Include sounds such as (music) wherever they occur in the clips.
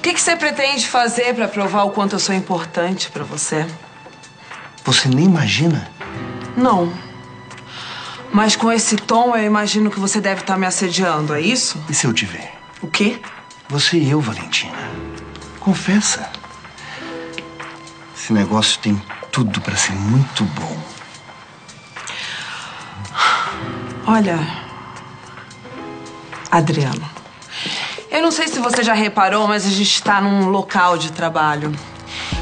O que, que você pretende fazer pra provar o quanto eu sou importante pra você? Você nem imagina? Não. Mas com esse tom, eu imagino que você deve estar me assediando, é isso? E se eu te ver? O quê? Você e eu, Valentina. Confessa. Esse negócio tem tudo pra ser muito bom. Olha, Adriano, eu não sei se você já reparou, mas a gente tá num local de trabalho.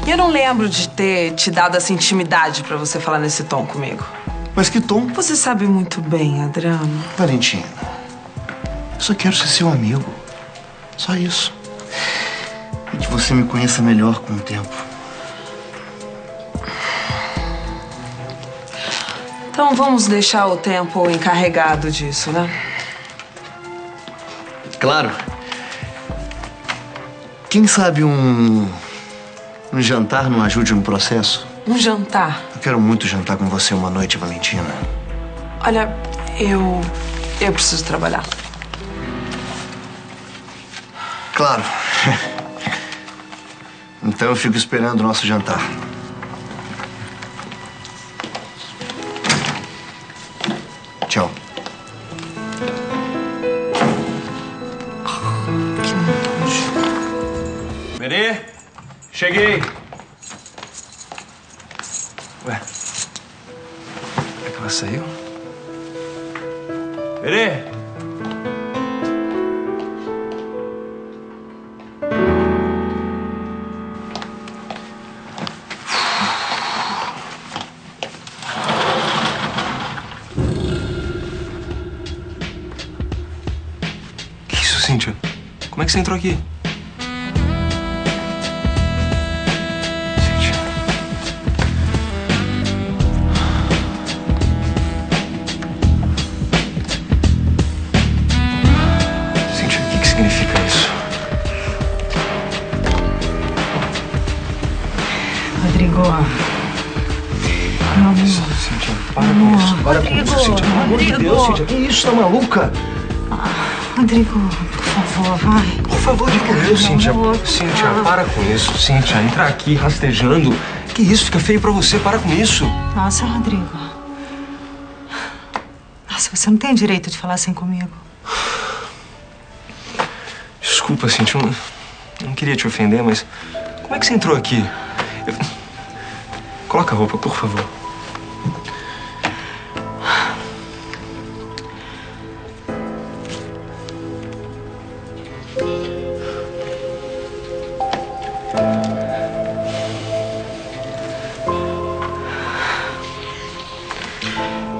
E eu não lembro de ter te dado essa intimidade pra você falar nesse tom comigo. Mas que tom? Você sabe muito bem, Adriano. Valentina, eu só quero ser seu amigo. Só isso. E que você me conheça melhor com o tempo. Então vamos deixar o tempo encarregado disso, né? Claro. Quem sabe um. um jantar não ajude no processo? Um jantar. Eu quero muito jantar com você uma noite, Valentina. Olha, eu. Eu preciso trabalhar. Claro. (laughs) Então eu fico esperando o nosso jantar. Tchau. Cheguei. Ué, é que ela saiu? Berê! Que isso, Cíntia? Como é que você entrou aqui? Amor. Cíntia, para com isso. Para com isso, Cíntia. Pelo amor de Deus, Cíntia. Que isso, tá maluca? Rodrigo, por favor, vai. Por favor, de por Deus, Cíntia. Cíntia, para. para com isso. Cíntia, entrar aqui rastejando. Que isso? Fica feio pra você. Para com isso. Nossa, Rodrigo. Nossa, você não tem direito de falar assim comigo. Desculpa, Cintia, eu não, não queria te ofender, mas como é que você entrou aqui? Eu- Coloca a roupa, por favor.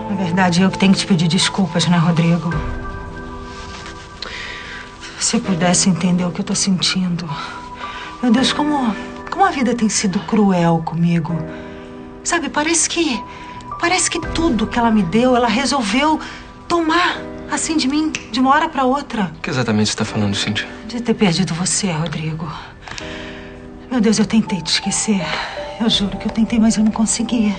Na verdade, eu que tenho que te pedir desculpas, né, Rodrigo? Se pudesse entender o que eu tô sentindo. Meu Deus, como, como a vida tem sido cruel comigo. Sabe, parece que. Parece que tudo que ela me deu, ela resolveu tomar assim de mim, de uma hora pra outra. O que exatamente você está falando, Cintia? De ter perdido você, Rodrigo. Meu Deus, eu tentei te esquecer. Eu juro que eu tentei, mas eu não consegui.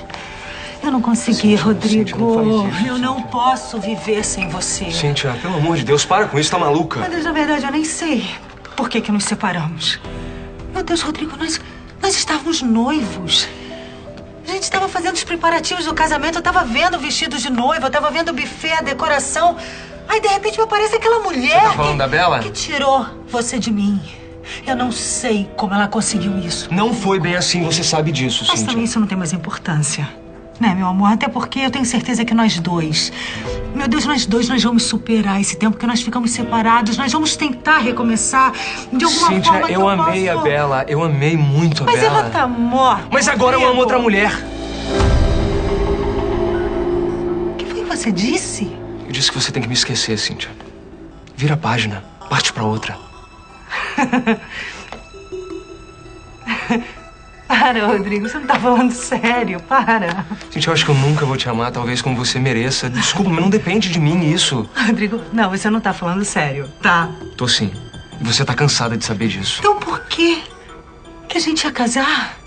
Eu não consegui, Cíntia, Rodrigo. Cíntia, não isso, eu não Cíntia. posso viver sem você. Cíntia, pelo amor de Deus, para com isso, tá maluca? Meu Deus, na verdade, eu nem sei por que, que nos separamos. Meu Deus, Rodrigo, nós, nós estávamos noivos. A gente estava fazendo os preparativos do casamento, eu estava vendo o vestido de noiva, eu estava vendo o buffet, a decoração. Aí, de repente, me aparece aquela mulher. Você tá falando que, da Bela? Que tirou você de mim. Eu não sei como ela conseguiu isso. Não foi bem assim, você sabe disso, Mas Cíntia. também isso não tem mais importância. Né, meu amor? Até porque eu tenho certeza que nós dois, meu Deus, nós dois, nós vamos superar esse tempo que nós ficamos separados. Nós vamos tentar recomeçar de alguma Cíntia, forma. que eu amei posso... a Bela, eu amei muito a Mas Bela. ela tá morta. Mas agora eu amo outra mulher. O que foi que você disse? Eu disse que você tem que me esquecer, Cíntia. Vira a página, parte pra outra. (laughs) Para, Rodrigo, você não tá falando sério. Para. Gente, eu acho que eu nunca vou te amar, talvez como você mereça. Desculpa, mas não depende de mim isso. Rodrigo, não, você não tá falando sério, tá? Tô sim. Você tá cansada de saber disso. Então por que que a gente ia casar?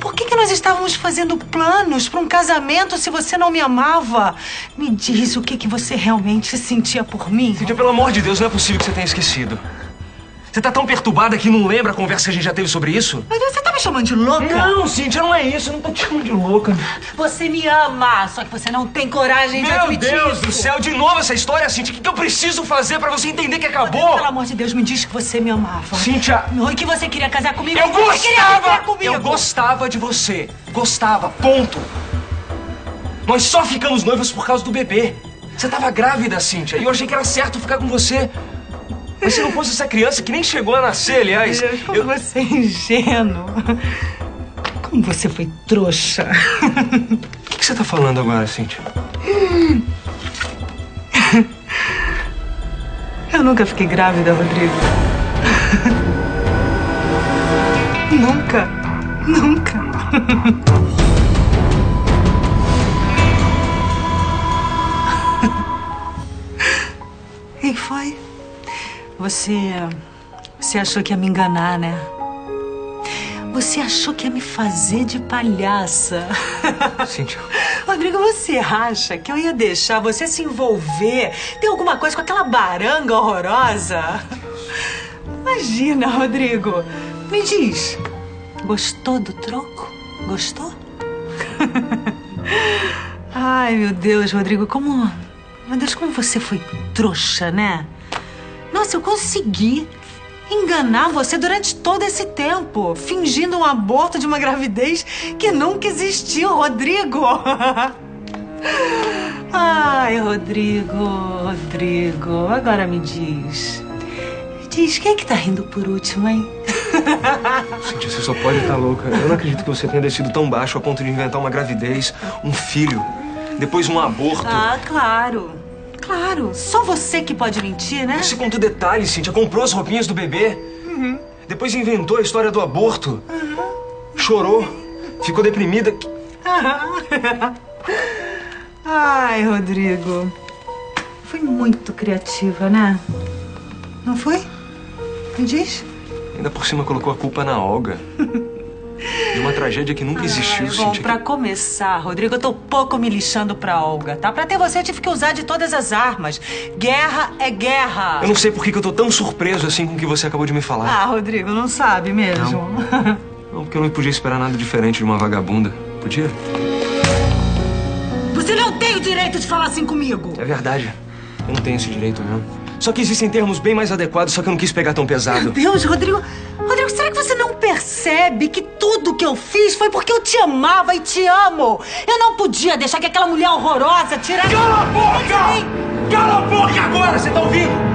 Por que, que nós estávamos fazendo planos para um casamento se você não me amava? Me diz o que, que você realmente sentia por mim. Cíntia, pelo amor de Deus, não é possível que você tenha esquecido. Você tá tão perturbada que não lembra a conversa que a gente já teve sobre isso? Mas você tá me chamando de louca? Não, Cíntia, não é isso. Eu não tô te chamando de louca. Você me ama, só que você não tem coragem de Meu admitir Deus isso. do céu, de novo essa história, Cíntia. O que que eu preciso fazer pra você entender que acabou? Pelo amor de Deus, me diz que você me amava. Cíntia, E que você queria casar comigo. eu que você queria gostava! casar comigo. Eu gostava de você. Gostava, ponto. Nós só ficamos noivos por causa do bebê. Você tava grávida, Cíntia, e eu achei que era certo ficar com você. Mas se não fosse essa criança que nem chegou a nascer, aliás. Deus, como eu- você é ingênuo. Como você foi trouxa. O que, que você tá falando agora, Cíntia? Eu nunca fiquei grávida, Rodrigo. nunca. Nunca. E foi? Você. Você achou que ia me enganar, né? Você achou que ia me fazer de palhaça. (laughs) Cíntia. Rodrigo, você acha que eu ia deixar você se envolver, ter alguma coisa com aquela baranga horrorosa? Imagina, Rodrigo. Me diz, gostou do troco? Gostou? (laughs) Ai, meu Deus, Rodrigo, como. Meu Deus, como você foi trouxa, né? Nossa, eu consegui enganar você durante todo esse tempo, fingindo um aborto de uma gravidez que nunca existiu, Rodrigo. (laughs) Ai, Rodrigo, Rodrigo, agora me diz. Diz, quem é que tá rindo por último, hein? (laughs) Cíntia, você só pode estar louca. Eu não acredito que você tenha descido tão baixo a ponto de inventar uma gravidez, um filho, depois um aborto. Ah, claro. Claro, só você que pode mentir, né? Você contou detalhes, Cíntia. Comprou as roupinhas do bebê. Depois inventou a história do aborto. Chorou. Ficou deprimida. (laughs) Ai, Rodrigo. Foi muito criativa, né? Não foi? Me diz. Ainda por cima colocou a culpa na Olga. (laughs) De uma tragédia que nunca existiu, Ai, bom, Cíntia. pra começar, Rodrigo, eu tô pouco me lixando pra Olga, tá? Pra ter você, eu tive que usar de todas as armas. Guerra é guerra. Eu não sei por que que eu tô tão surpreso assim com o que você acabou de me falar. Ah, Rodrigo, não sabe mesmo. Não, porque eu não podia esperar nada diferente de uma vagabunda. Podia? Você não tem o direito de falar assim comigo. É verdade. Eu não tenho esse direito, não. Só que existem termos bem mais adequados, só que eu não quis pegar tão pesado. Deus, Rodrigo. Rodrigo, será que você não percebe que tudo que eu fiz foi porque eu te amava e te amo? Eu não podia deixar que aquela mulher horrorosa tirasse. Cala a boca! Cala a boca agora, você tá ouvindo?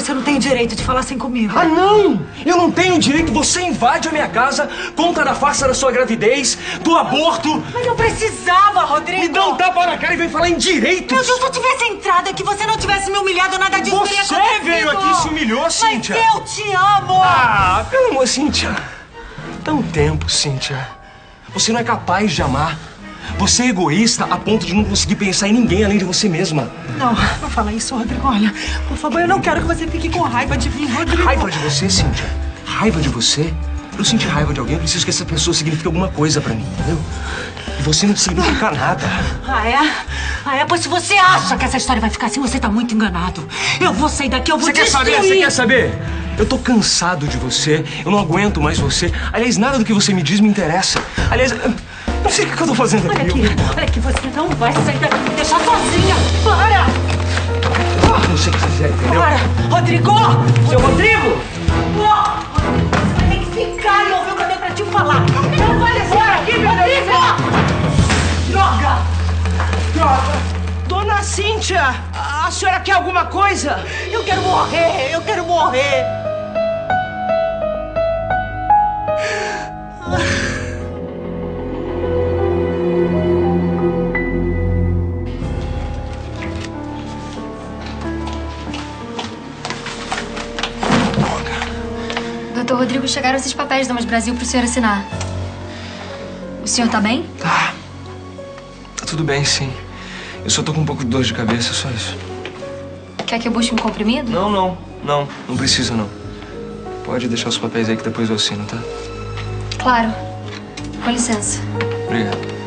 Você não tem direito de falar assim comigo. Ah, não! Eu não tenho direito. Você invade a minha casa, conta da farsa da sua gravidez, do aborto. Mas eu precisava, Rodrigo. Me dá um tapa na cara e vem falar em direitos. Meu Deus, se eu tivesse entrado aqui, você não tivesse me humilhado, nada disso teria Você acontecido. veio aqui e se humilhou, Cíntia. Mas eu te amo. Ah, pelo amor, Cíntia. Dá um tempo, Cíntia. Você não é capaz de amar. Você é egoísta a ponto de não conseguir pensar em ninguém além de você mesma. Não, não fala isso, Rodrigo. Olha, por favor, eu não quero que você fique com raiva de mim, Rodrigo. Raiva de você, Cíntia? Raiva de você? Eu senti raiva de alguém, eu preciso que essa pessoa signifique alguma coisa pra mim, entendeu? E você não significa nada. Ah, é? Ah, é? Pois se você acha que essa história vai ficar assim, você tá muito enganado. Eu vou sair daqui, eu vou Você quer destruir. saber? Você quer saber? Eu tô cansado de você. Eu não aguento mais você. Aliás, nada do que você me diz me interessa. Aliás, não sei o que eu tô fazendo Olha aqui. aqui, olha aqui, você não vai sair daqui e me deixar sozinha. Para! Não sei o que fazer, entendeu? Para! Rodrigo! Seu Rodrigo! Você vai ter que ficar e ouvir o que eu tenho pra te falar. Não vai embora aqui, meu Rodrigo! Droga! Dona Cíntia, a a senhora quer alguma coisa? Eu quero morrer! Eu quero morrer! Doutor Rodrigo, chegaram esses papéis do Mais Brasil pro senhor assinar. O senhor tá bem? Tá. Tá tudo bem, sim. Eu só tô com um pouco de dor de cabeça, só isso. Quer que eu busque um comprimido? Não, não. Não, não precisa, não. Pode deixar os papéis aí que depois eu assino, tá? Claro. Com licença. Obrigado.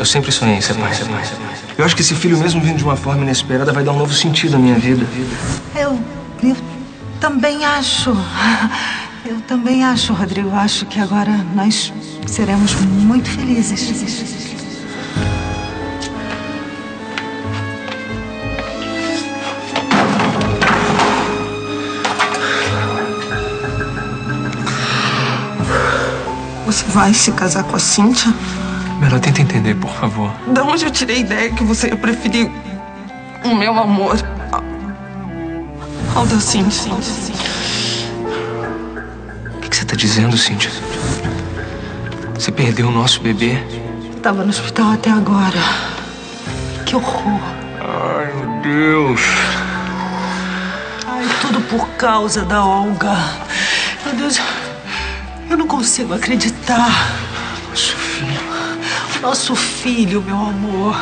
Eu sempre sonhei em ser pai. Eu acho que esse filho, mesmo vindo de uma forma inesperada, vai dar um novo sentido à minha vida. Eu, eu também acho. Eu também acho, Rodrigo. Acho que agora nós seremos muito felizes. Você vai se casar com a Cíntia? Melhor tenta entender, por favor. Da onde eu tirei a ideia que você ia preferir o meu amor ao da Cíntia? O que que você tá dizendo, Cíntia? Você perdeu o nosso bebê? Estava no hospital até agora. Que horror. Ai, meu Deus. Ai, tudo por causa da Olga. Meu Deus, eu não consigo acreditar. Nosso filho. Meu amor.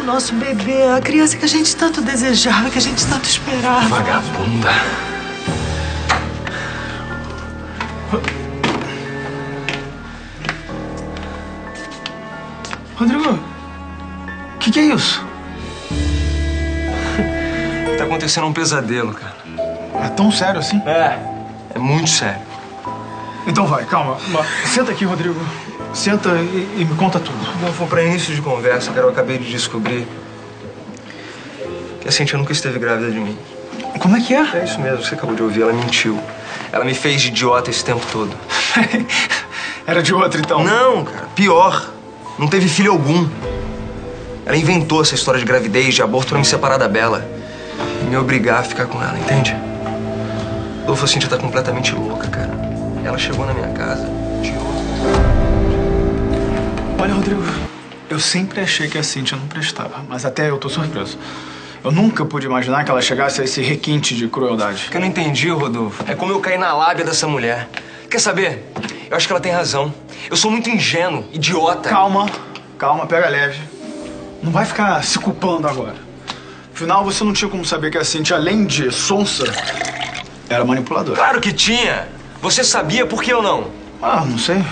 O nosso bebê, a criança que a gente tanto desejava, que a gente tanto esperava. Vagabunda. Rodrigo, o que, que é isso? (laughs) Tá acontecendo um pesadelo, cara. É tão sério assim? É. É muito sério. Então vai, calma. Senta aqui, Rodrigo. Senta e, e me conta tudo. Bom, foi pra início de conversa, cara, eu acabei de descobrir que a Cintia nunca esteve grávida de mim. Como é que é? É isso mesmo, você acabou de ouvir, ela mentiu. Ela me fez de idiota esse tempo todo. (laughs) Era de outra, então. Não, cara, pior. Não teve filho algum. Ela inventou essa história de gravidez, de aborto pra me separar da Bela. E me obrigar a ficar com ela, entende? Adolfo, a Cintia tá completamente louca, cara. Ela chegou na minha casa de outra. Olha, Rodrigo, eu sempre achei que a Cintia não prestava, mas até eu tô surpreso. Eu nunca pude imaginar que ela chegasse a esse requinte de crueldade. O que eu não entendi, Rodolfo, é como eu caí na lábia dessa mulher. Quer saber? Eu acho que ela tem razão. Eu sou muito ingênuo, idiota. Calma, calma, pega leve. Não vai ficar se culpando agora. Afinal, você não tinha como saber que a Cintia, além de sonsa, era manipuladora. Claro que tinha. Você sabia, por que eu não? Ah, não sei.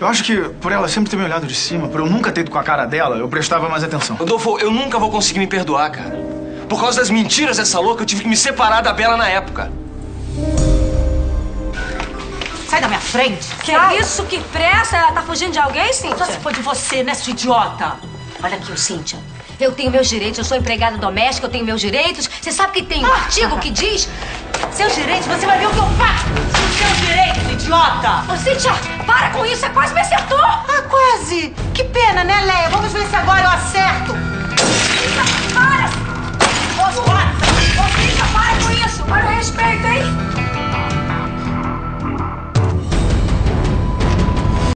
Eu acho que por ela sempre ter me olhado de cima, por eu nunca ter ido com a cara dela, eu prestava mais atenção. Rodolfo, eu nunca vou conseguir me perdoar, cara. Por causa das mentiras dessa louca, eu tive que me separar da Bela na época. Sai da minha frente. Que isso? Que pressa? Ela tá fugindo de alguém, Cíntia? Só se for de você, né, sua idiota? Olha aqui, ô, Cíntia. Eu tenho meus direitos, eu sou empregada doméstica, eu tenho meus direitos. Você sabe que tem um Ah. artigo que diz... Seus direitos, você vai ver o que eu faço dos seus direitos, idiota! Ô, Cíntia, para com isso! você quase me acertou! Ah, quase! Que pena, né, Leia? Vamos ver se agora eu acerto! Cíntia, para! Ô, Cíntia, para com isso! Para o respeito, hein?